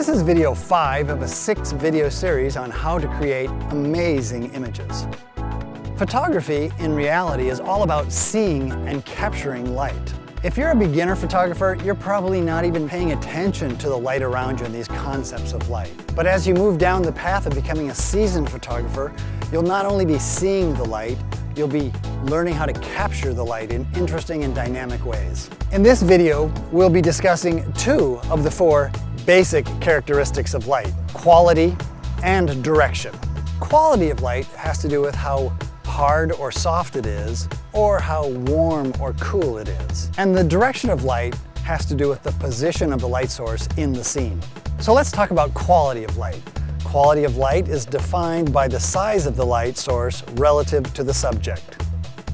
This is video five of a six video series on how to create amazing images. Photography, in reality, is all about seeing and capturing light. If you're a beginner photographer, you're probably not even paying attention to the light around you and these concepts of light. But as you move down the path of becoming a seasoned photographer, you'll not only be seeing the light, you'll be learning how to capture the light in interesting and dynamic ways. In this video, we'll be discussing two of the four basic characteristics of light, quality and direction. Quality of light has to do with how hard or soft it is, or how warm or cool it is. And the direction of light has to do with the position of the light source in the scene. So let's talk about quality of light. Quality of light is defined by the size of the light source relative to the subject.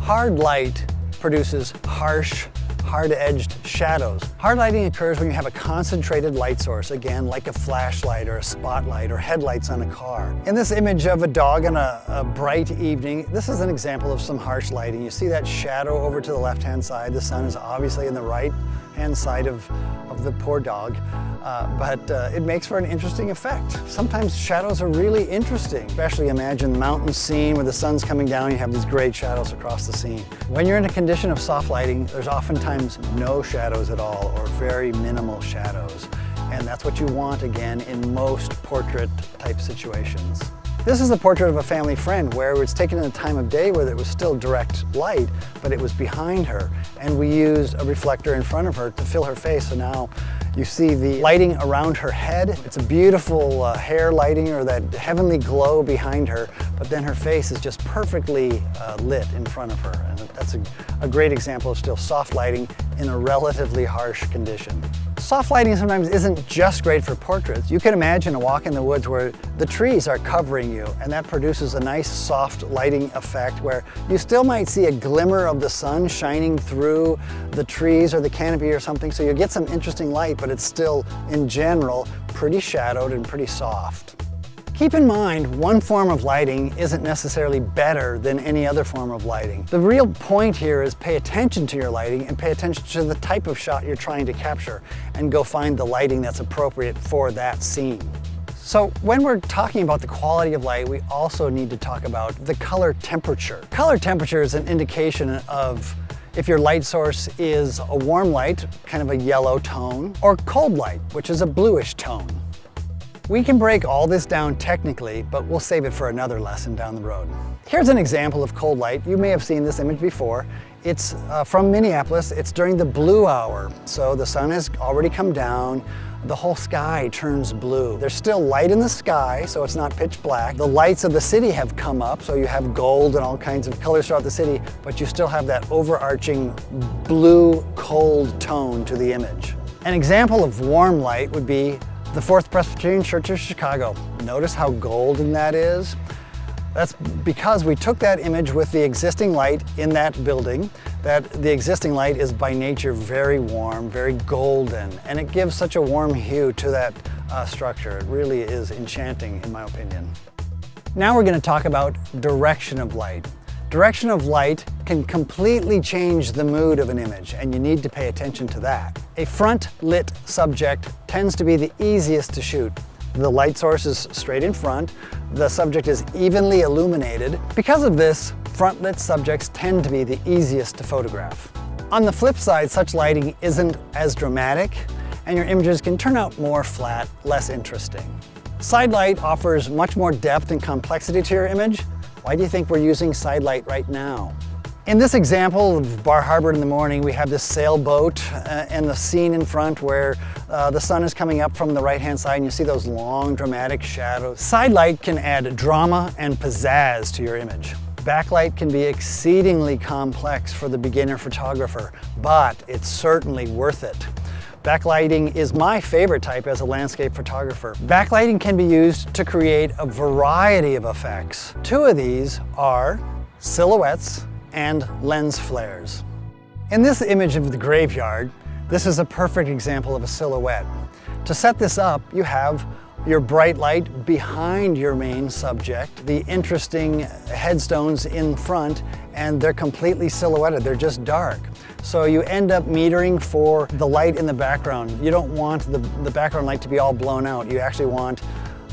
Hard light produces harsh, hard-edged shadows. Hard lighting occurs when you have a concentrated light source, again, like a flashlight or a spotlight or headlights on a car. In this image of a dog on a, a bright evening, this is an example of some harsh lighting. You see that shadow over to the left-hand side. The sun is obviously in the right-hand side of, of the poor dog. Uh, but uh, it makes for an interesting effect. Sometimes shadows are really interesting, especially imagine the mountain scene where the sun's coming down, you have these great shadows across the scene. When you're in a condition of soft lighting, there's oftentimes no shadows at all or very minimal shadows. And that's what you want again in most portrait type situations. This is a portrait of a family friend where it was taken in a time of day where there was still direct light, but it was behind her. And we used a reflector in front of her to fill her face. So now you see the lighting around her head. It's a beautiful uh, hair lighting or that heavenly glow behind her, but then her face is just perfectly uh, lit in front of her. And that's a, a great example of still soft lighting in a relatively harsh condition. Soft lighting sometimes isn't just great for portraits. You can imagine a walk in the woods where the trees are covering you and that produces a nice soft lighting effect where you still might see a glimmer of the sun shining through the trees or the canopy or something so you get some interesting light but it's still in general pretty shadowed and pretty soft. Keep in mind, one form of lighting isn't necessarily better than any other form of lighting. The real point here is pay attention to your lighting and pay attention to the type of shot you're trying to capture and go find the lighting that's appropriate for that scene. So when we're talking about the quality of light, we also need to talk about the color temperature. Color temperature is an indication of if your light source is a warm light, kind of a yellow tone, or cold light, which is a bluish tone. We can break all this down technically, but we'll save it for another lesson down the road. Here's an example of cold light. You may have seen this image before. It's uh, from Minneapolis. It's during the blue hour. So the sun has already come down. The whole sky turns blue. There's still light in the sky, so it's not pitch black. The lights of the city have come up, so you have gold and all kinds of colors throughout the city, but you still have that overarching blue, cold tone to the image. An example of warm light would be the Fourth Presbyterian Church of Chicago. Notice how golden that is? That's because we took that image with the existing light in that building, that the existing light is by nature very warm, very golden, and it gives such a warm hue to that uh, structure. It really is enchanting in my opinion. Now we're going to talk about direction of light. Direction of light can completely change the mood of an image, and you need to pay attention to that. A front-lit subject tends to be the easiest to shoot. The light source is straight in front, the subject is evenly illuminated. Because of this, front-lit subjects tend to be the easiest to photograph. On the flip side, such lighting isn't as dramatic, and your images can turn out more flat, less interesting. Side light offers much more depth and complexity to your image, why do you think we're using side light right now? In this example of Bar Harbor in the morning, we have this sailboat uh, and the scene in front where uh, the sun is coming up from the right-hand side and you see those long dramatic shadows. Side light can add drama and pizzazz to your image. Backlight can be exceedingly complex for the beginner photographer, but it's certainly worth it. Backlighting is my favorite type as a landscape photographer. Backlighting can be used to create a variety of effects. Two of these are silhouettes and lens flares. In this image of the graveyard, this is a perfect example of a silhouette. To set this up, you have your bright light behind your main subject, the interesting headstones in front, and they're completely silhouetted, they're just dark. So you end up metering for the light in the background. You don't want the, the background light to be all blown out. You actually want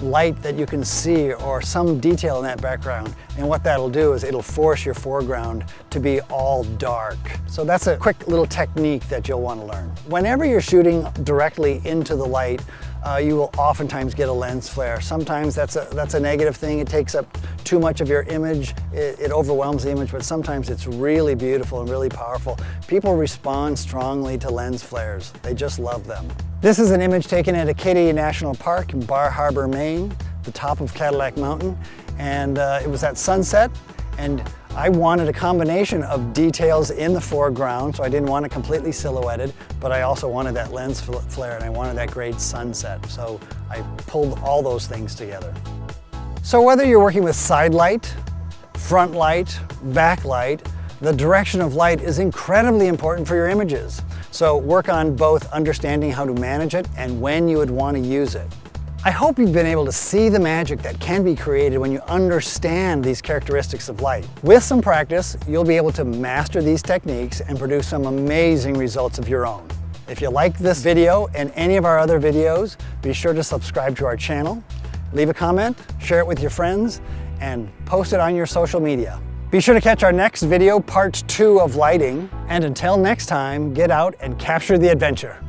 light that you can see or some detail in that background. And what that'll do is it'll force your foreground to be all dark. So that's a quick little technique that you'll want to learn. Whenever you're shooting directly into the light, uh, you will oftentimes get a lens flare. Sometimes that's a, that's a negative thing. It takes up too much of your image. It, it overwhelms the image, but sometimes it's really beautiful and really powerful. People respond strongly to lens flares. They just love them. This is an image taken at Acadia National Park in Bar Harbor, Maine, the top of Cadillac Mountain. And uh, it was at sunset, and I wanted a combination of details in the foreground, so I didn't want it completely silhouetted, but I also wanted that lens flare and I wanted that great sunset. So I pulled all those things together. So whether you're working with side light, front light, back light, the direction of light is incredibly important for your images. So work on both understanding how to manage it and when you would want to use it. I hope you've been able to see the magic that can be created when you understand these characteristics of light. With some practice, you'll be able to master these techniques and produce some amazing results of your own. If you like this video and any of our other videos, be sure to subscribe to our channel, leave a comment, share it with your friends, and post it on your social media. Be sure to catch our next video, part two of lighting. And until next time, get out and capture the adventure.